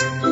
you